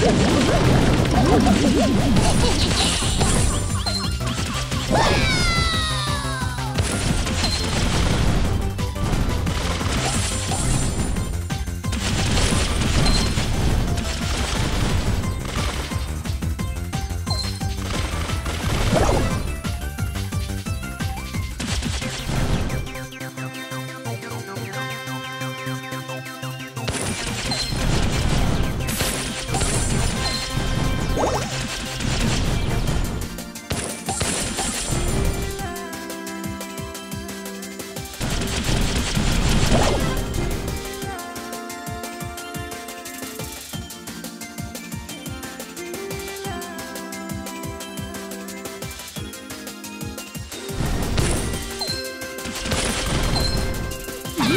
Oh, my God.